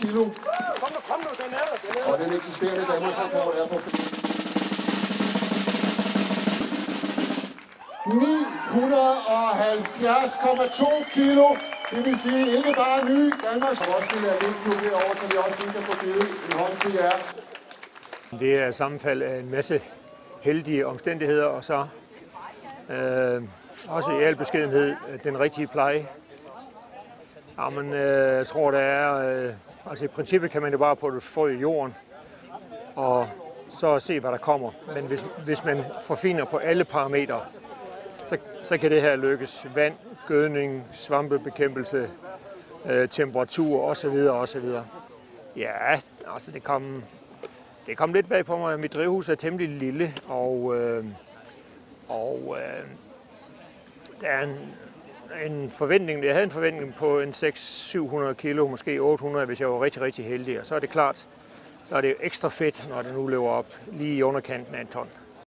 kilo. Kom nu, kom nu, den er der, den er der. Og den eksisterende Danmarksrekord er på 970,2 kilo. Det vil sige ikke bare ny Danmarks Roskilde Atletklub herovre, så vi også lige kan få givet en hånd til jer. Det er sammenfald af en masse heldige omstændigheder, og så øh, også i al beskedenhed den rigtige pleje. Jamen, øh, jeg tror, der er... Øh, altså i princippet kan man jo bare putte et frø i jorden, og så se, hvad der kommer. Men hvis, hvis man forfiner på alle parametre, så, så kan det her lykkes. Vand, gødning, svampebekæmpelse, øh, temperatur osv. osv. Ja, altså det kom, det kom lidt bag på mig. Mit drivhus er temmelig lille, og, øh, og øh, der er en, en forventning, jeg havde en forventning på en 600-700 kilo, måske 800, hvis jeg var rigtig, rigtig heldig. Og så er det klart, så er det ekstra fedt, når det nu løber op lige i underkanten af en ton.